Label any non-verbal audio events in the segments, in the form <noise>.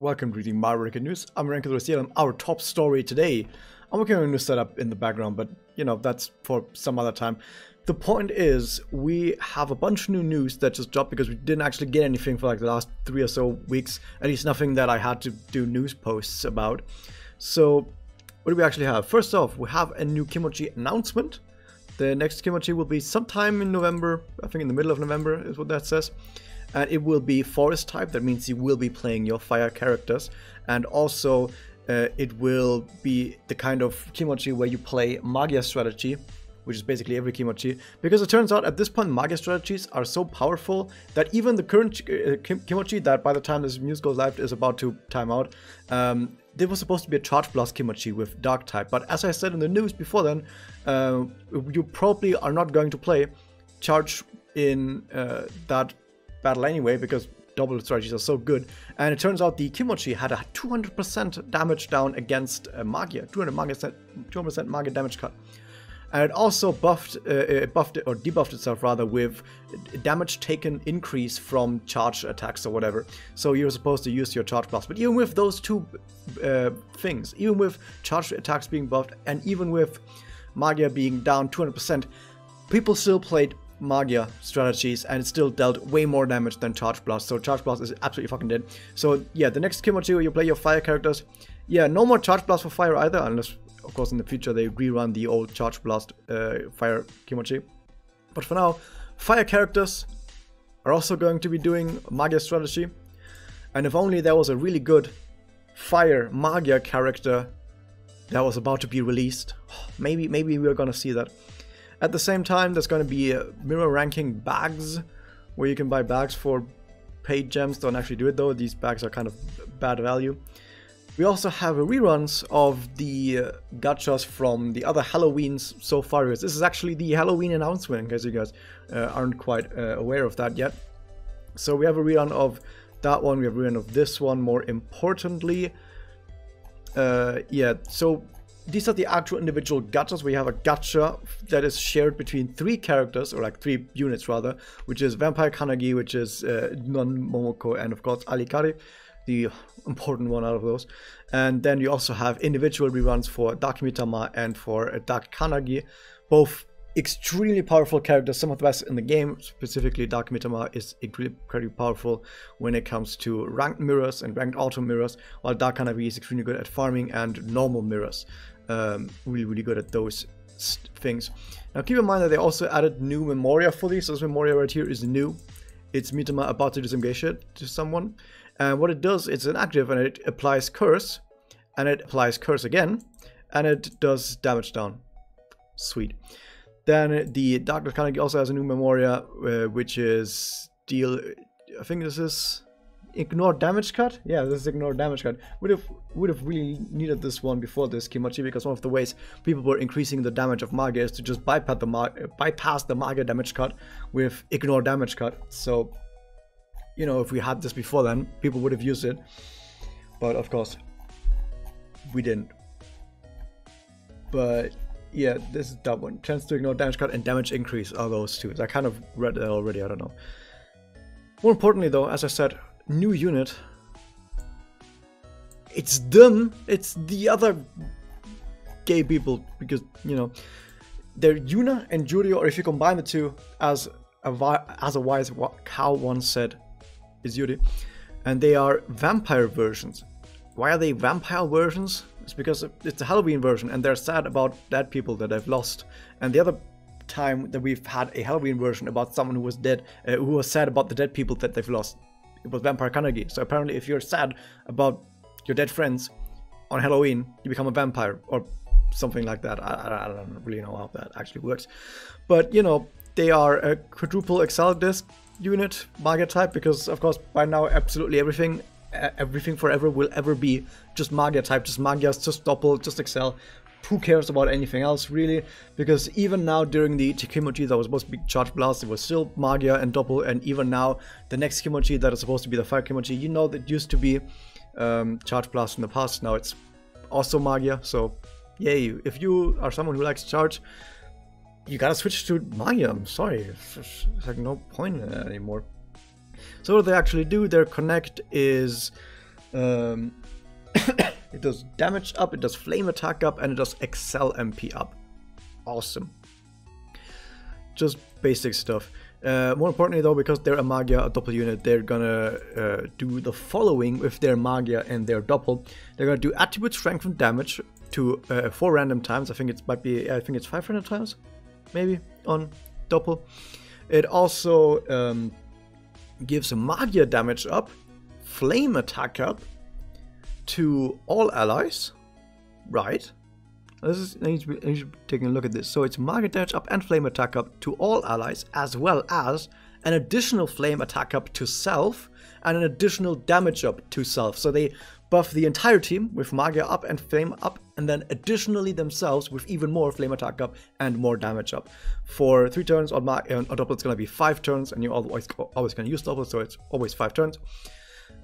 Welcome to reading My Ranking News. I'm Rankin Rosiel our top story today. I'm working on a new setup in the background, but you know, that's for some other time. The point is, we have a bunch of new news that just dropped because we didn't actually get anything for like the last three or so weeks, at least nothing that I had to do news posts about. So, what do we actually have? First off, we have a new Kimochi announcement. The next Kimochi will be sometime in November, I think in the middle of November is what that says. And it will be forest type, that means you will be playing your fire characters. And also, uh, it will be the kind of Kimochi where you play Magia strategy, which is basically every Kimochi. Because it turns out at this point, Magia strategies are so powerful that even the current uh, Kimochi that by the time this news goes live is about to time out, um, there was supposed to be a Charge Blast Kimochi with Dark type. But as I said in the news before then, uh, you probably are not going to play Charge in uh, that battle anyway because Doppel strategies are so good. And it turns out the Kimochi had a 200% damage down against uh, Magia, 200 Magia, 200% Magia damage cut. And it also buffed, uh, it buffed or debuffed itself rather with damage taken increase from charge attacks or whatever. So you're supposed to use your charge blast. But even with those two uh, things, even with charge attacks being buffed, and even with Magia being down 200%, people still played Magia strategies and it still dealt way more damage than Charge Blast. So Charge Blast is absolutely fucking dead. So yeah, the next Kimochi you play your fire characters. Yeah, no more Charge Blast for fire either, unless of course in the future they rerun the old Charge Blast uh, fire Kimochi. But for now, fire characters are also going to be doing Magia strategy. And if only there was a really good fire Magia character that was about to be released, <sighs> maybe maybe we're gonna see that. At the same time, there's going to be uh, mirror ranking bags, where you can buy bags for paid gems. Don't actually do it though, these bags are kind of bad value. We also have reruns of the uh, gachas from the other Halloweens so far. This is actually the Halloween announcement, in case you guys uh, aren't quite uh, aware of that yet. So we have a rerun of that one, we have a rerun of this one, more importantly. Uh, yeah, so these are the actual individual gachas. We have a gacha that is shared between three characters, or like three units rather, which is Vampire Kanagi, which is uh, Non Momoko, and of course Alikari, the important one out of those. And then you also have individual reruns for Dark Mitama and for Dark Kanagi, both extremely powerful characters, some of the best in the game. Specifically, Dark Mitama is incredibly powerful when it comes to ranked mirrors and ranked auto mirrors, while Dark Kanagi is extremely good at farming and normal mirrors um, really, really good at those things. Now keep in mind that they also added new Memoria for these. So this Memoria right here is new. It's Mitama about to disengage it to someone. And what it does, it's an active and it applies Curse. And it applies Curse again. And it does damage down. Sweet. Then the Darkness Kanagi also has a new Memoria, uh, which is deal... I think this is ignore damage cut? Yeah this is ignore damage cut. Would have would have really needed this one before this kimochi because one of the ways people were increasing the damage of magia is to just bypass the magia, bypass the damage cut with ignore damage cut. So you know if we had this before then people would have used it. But of course we didn't. But yeah this is that one. Chance to ignore damage cut and damage increase are those two. I kind of read that already i don't know. More importantly though as i said new unit. It's them. It's the other gay people because you know they're Yuna and Juri, or if you combine the two, as a as a wise cow once said, is Yuri, and they are vampire versions. Why are they vampire versions? It's because it's a Halloween version, and they're sad about dead people that they've lost. And the other time that we've had a Halloween version about someone who was dead, uh, who was sad about the dead people that they've lost it was Vampire Kanagi. So apparently, if you're sad about your dead friends on Halloween, you become a vampire or something like that. I, I don't really know how that actually works. But, you know, they are a quadruple Accele disk unit, Magia type, because, of course, by now, absolutely everything everything forever will ever be just Magia type, just Magias, just Doppel, just Accele who cares about anything else really? Because even now during the Kimochi that was supposed to be Charge Blast, it was still Magia and Doppel, and even now the next Kimochi that is supposed to be the Fire Kimochi, you know that used to be um, Charge Blast in the past, now it's also Magia, so yay. If you are someone who likes Charge, you gotta switch to Magia, I'm sorry, it's, like no point in that anymore. So what they actually do, their connect is Um, <coughs> it does damage up, it does flame attack up, and it does excel MP up. Awesome. Just basic stuff. Uh, more importantly though, because they're a Magia, a Doppel unit, they're gonna uh, do the following with their Magia and their Doppel. They're gonna do attribute strength and damage to uh, four random times. I think it might be, I think it's five random times, maybe on Doppel. It also um, gives a Magia damage up, flame attack up to all allies, right? This is, to be, be taking a look at this. So it's Magia damage up and flame attack up to all allies, as well as an additional flame attack up to self and an additional damage up to self. So they buff the entire team with Magia up and Flame up, and then additionally themselves with even more Flame attack up and more damage up. For three turns on, Ma uh, on Doppel, it's going to be five turns, and you're always, always going to use Doppel, so it's always five turns.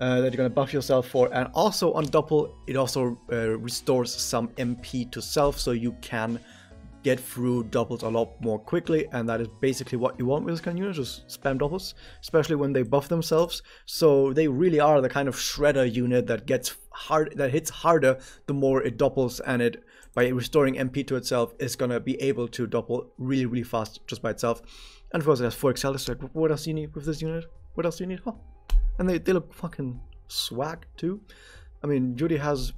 Uh, that you're going to buff yourself for, and also on Doppel, it also uh, restores some MP to self, so you can get through Doppels a lot more quickly, and that is basically what you want with this kind of unit, just spam Doppels, especially when they buff themselves. So they really are the kind of shredder unit that gets hard, that hits harder the more it doubles, and it by restoring MP to itself is gonna be able to double really, really fast just by itself. And of course, it has 4 Accele. Like, what else do you need with this unit? What else do you need? Oh. And they, they look fucking swag too. I mean, Juri has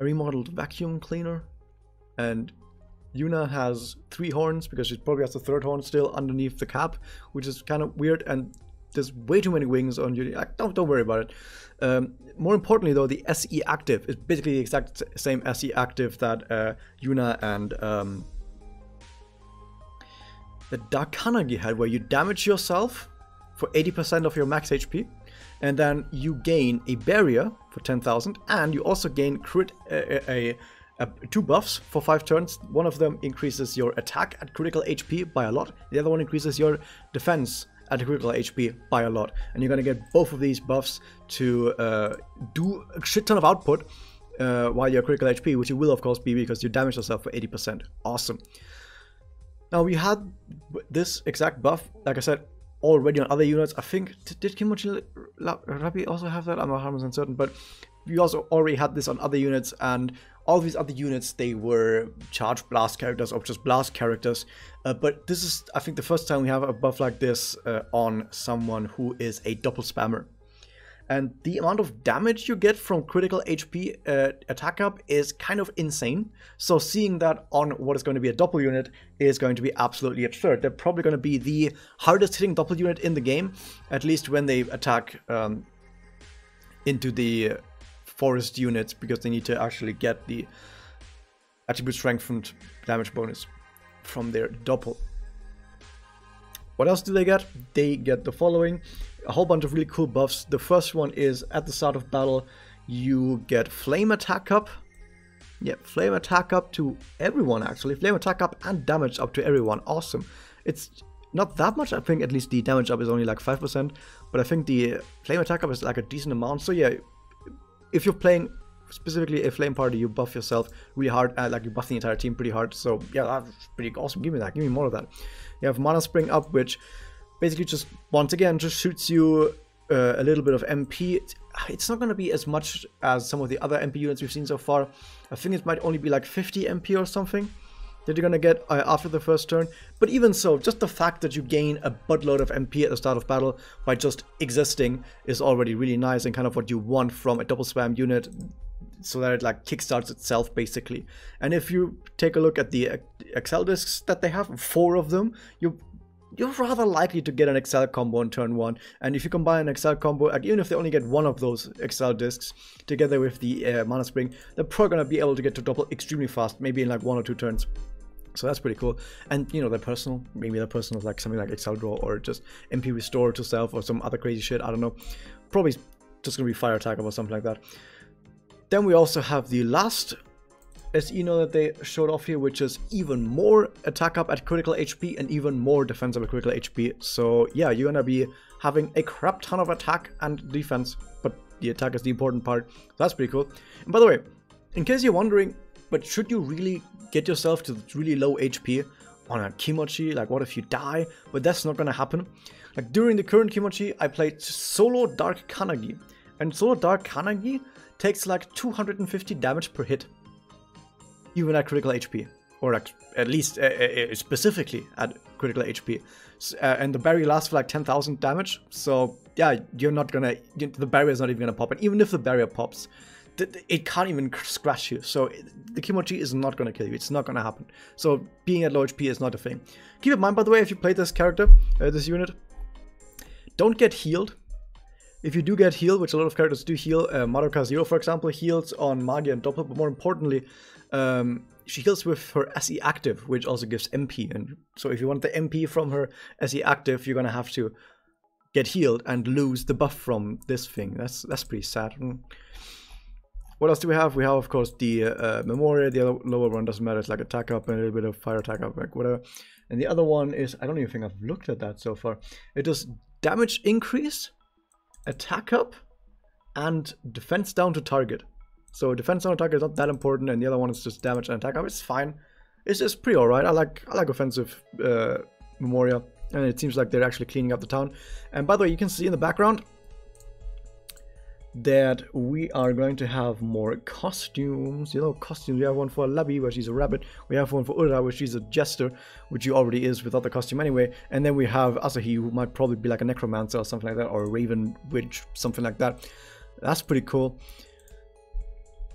a remodeled vacuum cleaner, and Yuna has three horns because she probably has the third horn still underneath the cap, which is kind of weird. And there's way too many wings on Juri. Don't don't worry about it. Um, more importantly, though, the SE active is basically the exact same SE active that uh, Yuna and um, the Dark Kanagi had, where you damage yourself for 80% of your max HP, and then you gain a barrier for 10,000, and you also gain crit a, a, uh, two buffs for five turns. One of them increases your attack at critical HP by a lot. The other one increases your defense at critical HP by a lot. And you're gonna get both of these buffs to uh, do a shit ton of output uh, while you're critical HP, which you will of course be because you damage yourself for 80%. Awesome. Now we had this exact buff, like I said, already on other units. I think, did Kimochi Rabi also have that? I'm not 100% certain, but we also already had this on other units and all these other units they were charge blast characters or just blast characters uh, but this is i think the first time we have a buff like this uh, on someone who is a Doppel spammer and the amount of damage you get from critical HP uh, attack up is kind of insane. So seeing that on what is going to be a Doppel unit is going to be absolutely absurd. They're probably going to be the hardest hitting Doppel unit in the game, at least when they attack um, into the forest units because they need to actually get the attribute strengthened damage bonus from their Doppel. What else do they get? They get the following, a whole bunch of really cool buffs. The first one is at the start of battle, you get flame attack up. Yeah, flame attack up to everyone actually. Flame attack up and damage up to everyone. Awesome. It's not that much. I think at least the damage up is only like 5%, but I think the flame attack up is like a decent amount. So yeah, if you're playing specifically a flame party, you buff yourself really hard, uh, like you buff the entire team pretty hard. So yeah, that's pretty awesome. Give me that. Give me more of that. You have Mana Spring up, which basically just once again just shoots you uh, a little bit of MP. It's not going to be as much as some of the other MP units we've seen so far. I think it might only be like 50 MP or something that you're gonna get uh, after the first turn. But even so, just the fact that you gain a buttload of MP at the start of battle by just existing is already really nice and kind of what you want from a Doppel spam unit so that it like kickstarts itself basically. And if you take a look at the Accele discs that they have, four of them, you you're rather likely to get an Accele combo on turn one. And if you combine an Accele combo, even if they only get one of those Accele discs together with the uh, Mana Spring, they're probably going to be able to get to Doppel extremely fast, maybe in like one or two turns. So that's pretty cool. And you know, they're personal. Maybe they're personal like something like Accele Draw or just MP Restore to self or some other crazy shit. I don't know. Probably just gonna be Fire Attack or something like that. Then we also have the last SE know that they showed off here, which is even more attack up at critical HP and even more defense at critical HP. So yeah, you're gonna be having a crap ton of attack and defense, but the attack is the important part. That's pretty cool. And by the way, in case you're wondering, but should you really get yourself to really low HP on a Kimochi? Like, what if you die? But that's not gonna happen. Like, during the current Kimochi, I played solo Dark Kanagi, And solo Dark Kanagi takes like 250 damage per hit. Even at critical HP. Or at, at least uh, uh, specifically at critical HP. Uh, and the berry lasts for like 10,000 damage. So yeah, you're not gonna, the barrier is not even gonna pop. And even if the barrier pops, it can't even scratch you. So the Kimochi is not gonna kill you. It's not gonna happen. So being at low HP is not a thing. Keep in mind, by the way, if you play this character, uh, this unit, don't get healed. If you do get healed, which a lot of characters do heal, uh, Madoka Zero, for example, heals on Magia and Doppel, but more importantly, um, she heals with her SE active, which also gives MP. And so if you want the MP from her SE active, you're gonna have to get healed and lose the buff from this thing. That's that's pretty sad. Mm. What else do we have? We have, of course, the uh, Memoria. The other lower one doesn't matter. It's like attack up and a little bit of fire attack up, like whatever. And the other one is, I don't even think I've looked at that so far. It does damage increase, attack up, and defense down to target. So defense down to target is not that important, and the other one is just damage and attack up. It's fine. It's just pretty alright. I like I like offensive uh, Memoria, and it seems like they're actually cleaning up the town. And by the way, you can see in the background that we are going to have more costumes. You know, costumes. We have one for Labi, where she's a rabbit. We have one for Ura, where she's a jester, which she already is without the costume anyway. And then we have Asahi, who might probably be like a necromancer or something like that, or a raven witch, something like that. That's pretty cool.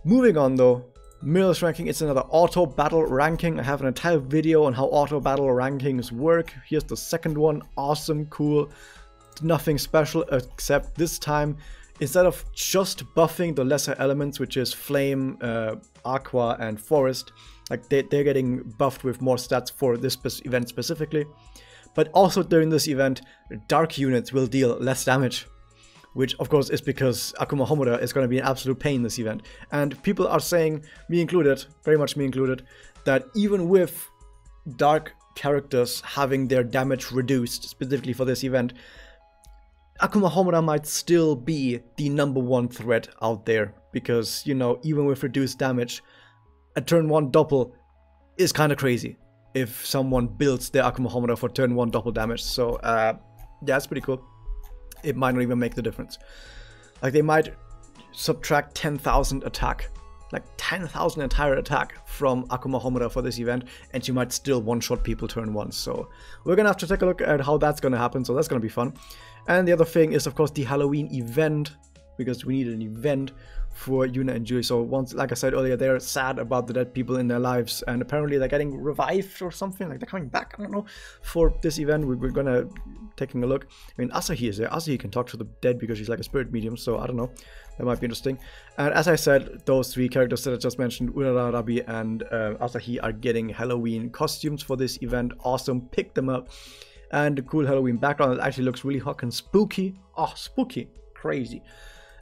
Moving on though, Mirrorless ranking, it's another auto battle ranking. I have an entire video on how auto battle rankings work. Here's the second one. Awesome, cool. Nothing special except this time instead of just buffing the lesser elements, which is flame, uh, aqua, and forest, like they, they're getting buffed with more stats for this spe event specifically. But also during this event, dark units will deal less damage. Which of course is because Akuma Homura is going to be an absolute pain this event. And people are saying, me included, very much me included, that even with dark characters having their damage reduced specifically for this event, Akuma Homura might still be the number one threat out there because, you know, even with reduced damage, a turn 1 Doppel is kind of crazy if someone builds their Akuma Homura for turn 1 Doppel damage. So, uh, yeah, it's pretty cool. It might not even make the difference. Like, they might subtract 10,000 attack, like 10,000 entire attack from Akuma Homura for this event, and she might still one-shot people turn 1. So, we're gonna have to take a look at how that's gonna happen, so that's gonna be fun. And the other thing is, of course, the Halloween event, because we need an event for Yuna and Juri. So once, like I said earlier, they're sad about the dead people in their lives, and apparently they're getting revived or something. Like they're coming back. I don't know. For this event, we're gonna taking a look. I mean, Asahi is there. Asahi can talk to the dead because she's like a spirit medium. So I don't know. That might be interesting. And as I said, those three characters that I just mentioned, Urara, Rabi, and uh, Asahi, are getting Halloween costumes for this event. Awesome. Pick them up and the cool Halloween background that actually looks really and spooky. Oh, spooky. Crazy.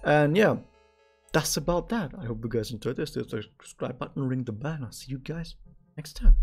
And yeah, that's about that. I hope you guys enjoyed this. There's a subscribe button, ring the bell, I'll see you guys next time.